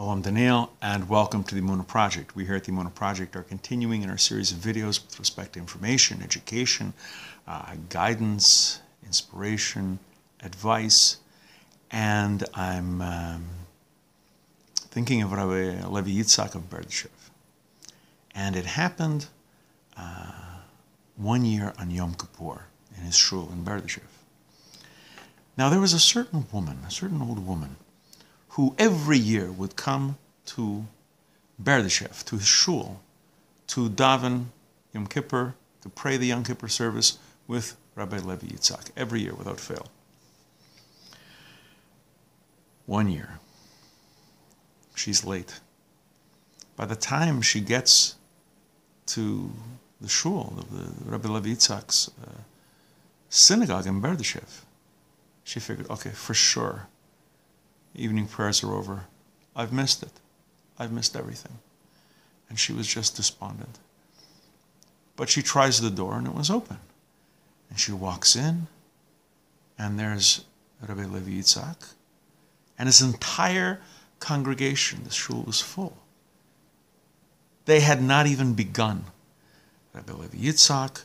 I'm Daniel, and welcome to the Emunah Project. We here at the Emunah Project are continuing in our series of videos with respect to information, education, uh, guidance, inspiration, advice, and I'm um, thinking of Rabbi Levi Yitzhak of Berditchev. And it happened uh, one year on Yom Kippur in his shul in Berditchev. Now there was a certain woman, a certain old woman, who every year would come to Berditchev, to his shul, to daven Yom Kippur, to pray the Yom Kippur service with Rabbi Levi Yitzhak, every year without fail. One year, she's late. By the time she gets to the shul, the, the Rabbi Levi Yitzhak's uh, synagogue in Berditchev, she figured, okay, for sure, evening prayers are over. I've missed it. I've missed everything. And she was just despondent. But she tries the door and it was open. And she walks in, and there's Rabbi Levi Yitzhak, and his entire congregation, the shul was full. They had not even begun. Rabbi Levi Yitzhak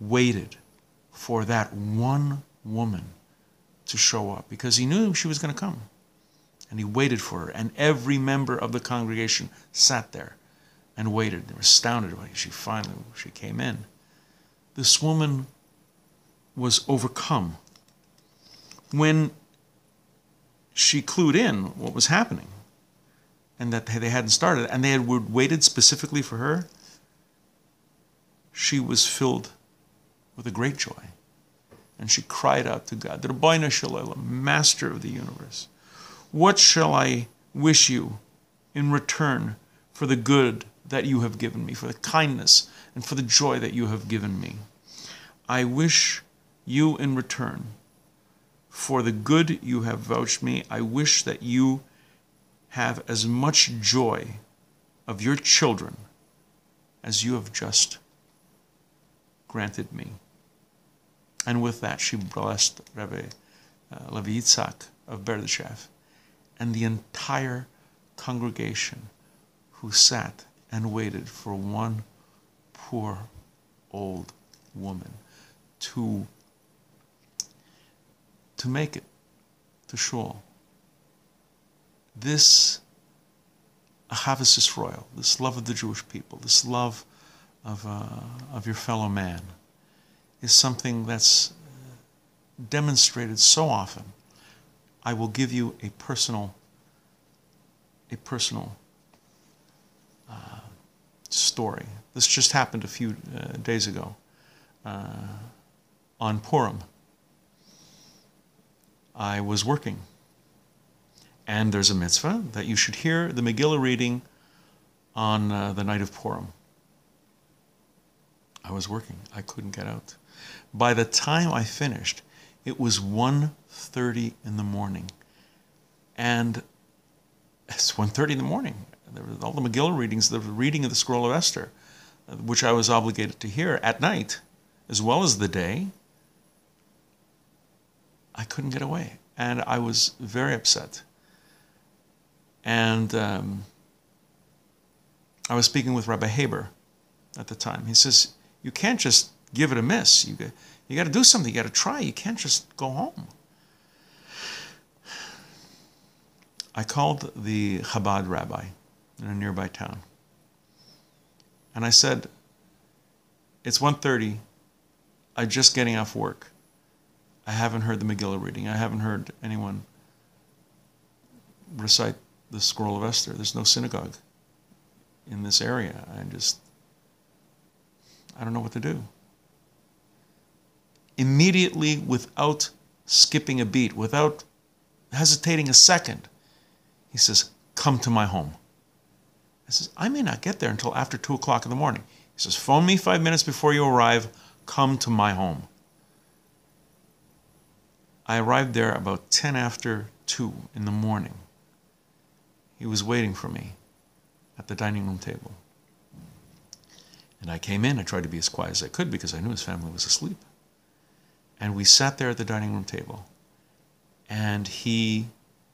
waited for that one woman to show up because he knew she was going to come. And he waited for her. And every member of the congregation sat there and waited. They were astounded when she finally she came in. This woman was overcome when she clued in what was happening and that they hadn't started and they had waited specifically for her. She was filled with a great joy and she cried out to God, Ribono Shel Olam, Master of the universe, what shall I wish you in return for the good that you have given me, for the kindness and for the joy that you have given me? I wish you in return for the good you have vouched me. I wish that you have as much joy of your children as you have just granted me. And with that, she blessed Rabbi uh, Levi Yitzhak of Berditchev and the entire congregation who sat and waited for one poor old woman to, to make it to shul. This Ahavas Yisrael, this love of the Jewish people, this love of, uh, of your fellow man, is something that's demonstrated so often. I will give you a personal, a personal uh, story. This just happened a few uh, days ago uh, on Purim. I was working, and there's a mitzvah that you should hear the Megillah reading on uh, the night of Purim. I was working. I couldn't get out. By the time I finished, it was 1.30 in the morning. And it's 1.30 in the morning. There were all the Megillah readings, the reading of the Scroll of Esther, which I was obligated to hear at night, as well as the day. I couldn't get away. And I was very upset. And um, I was speaking with Rabbi Haber at the time. He says, You can't just give it a miss. You, you got to do something. You got to try. You can't just go home. I called the Chabad rabbi in a nearby town. And I said, it's 1.30. I'm just getting off work. I haven't heard the Megillah reading. I haven't heard anyone recite the Scroll of Esther. There's no synagogue in this area. I just, I don't know what to do immediately without skipping a beat, without hesitating a second. He says, Come to my home. I says, I may not get there until after 2 o'clock in the morning. He says, Phone me five minutes before you arrive. Come to my home. I arrived there about 10 after 2 in the morning. He was waiting for me at the dining room table. And I came in. I tried to be as quiet as I could because I knew his family was asleep. And we sat there at the dining room table. And he,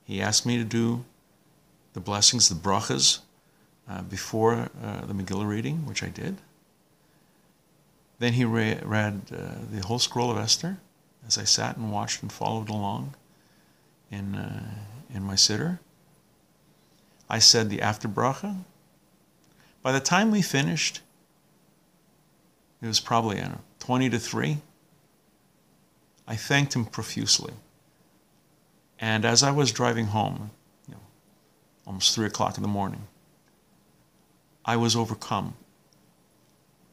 he asked me to do the blessings, the brachas, uh, before uh, the Megillah reading, which I did. Then he re- read uh, the whole scroll of Esther as I sat and watched and followed along in, uh, in my siddur. I said the after bracha. By the time we finished, it was probably, know, 20 to 3. I thanked him profusely. And as I was driving home, you know, almost 3 o'clock in the morning, I was overcome.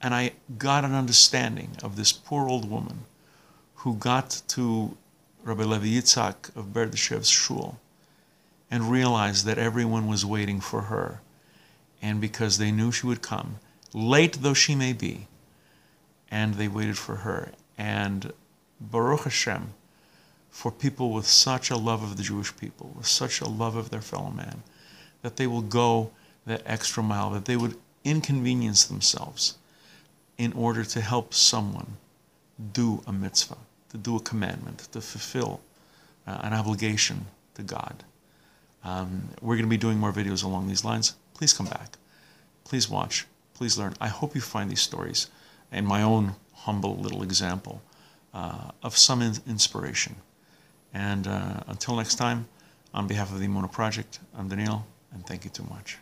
And I got an understanding of this poor old woman who got to Rabbi Levi Yitzhak of Berditchev's shul and realized that everyone was waiting for her. And because they knew she would come, late though she may be, and they waited for her. And Baruch Hashem, for people with such a love of the Jewish people, with such a love of their fellow man, that they will go that extra mile, that they would inconvenience themselves in order to help someone do a mitzvah, to do a commandment, to fulfill uh, an obligation to God. Um, we're going to be doing more videos along these lines. Please come back. Please watch. Please learn. I hope you find these stories and my own humble little example uh, of some in- inspiration. And uh, until next time, on behalf of the Emunah Project, I'm Daniel, and thank you too much.